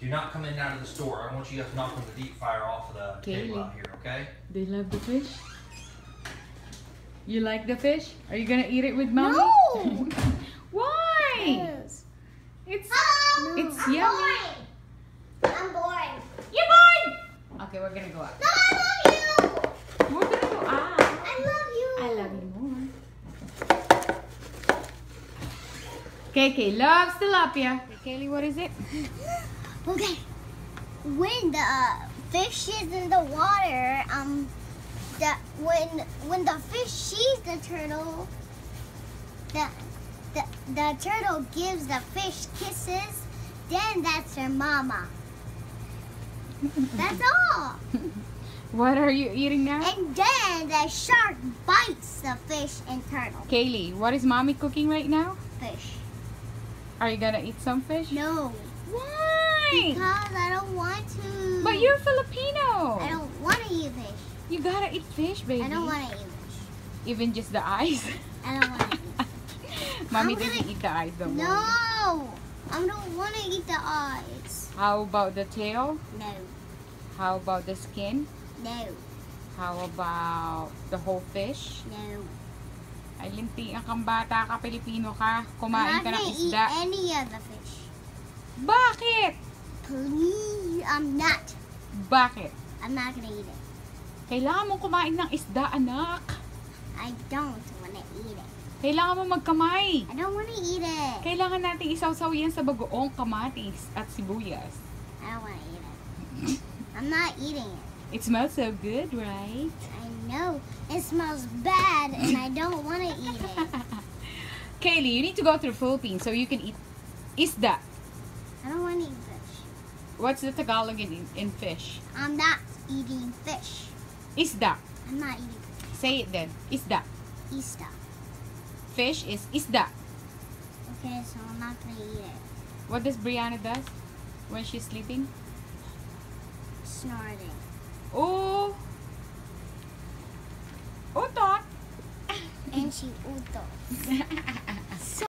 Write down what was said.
Do not come in and out of the store. I want you guys to knock on the deep fryer off of the Okay. table out here, okay? They love the fish. You like the fish? Are you gonna eat it with mommy? No. Why? Yes. It's No. It's I'm yummy. boring. I'm boring. you boy. Okay, we're gonna go out. No, I love you. We're gonna go out. I love you. I love you more. KK loves tilapia. Kailey, what is it? Okay. When the fish is in the water, um, the when when the fish sees the turtle, the the the turtle gives the fish kisses. Then that's her mama. That's all. What are you eating now? And then the shark bites the fish and turtle. Kailey, what is mommy cooking right now? Fish. Are you gonna eat some fish? No. Why? Because I don't want to. But you're Filipino. I don't want to eat fish. You gotta eat fish, baby. I don't want to eat fish. Even just the eyes. I don't want to eat. mommy I'm gonna- eat the eyes, don't. No. I don't want to eat the eyes. How about the tail? No. How about the skin? No. How about the whole fish? No. Ay, linti kang bata ka, Pilipino ka. I'm not gonna eat any of the fish. Bakit? Please. I'm not. Bakit? I'm not gonna eat it. Kailangan mong kumain ng isda, anak. I don't want to eat it. Kailangan mo magkamay. I don't want to eat it. Kailangan natin isawsaw yan sa bagoong kamatis at sibuyas. I don't want to eat it. I'm not eating it. It smells so good, right? I know it smells bad and I don't want to eat it. Kaylee, you need to go to the Philippines so you can eat isda. What's the Tagalog in, in fish? I'm not eating fish. Isda. I'm not eating Say it then. Isda. Easter. Fish is isda. Okay, so I'm not gonna eat it. What does Brianna does when she's sleeping? Snorting. Oh. Utot. And she uto.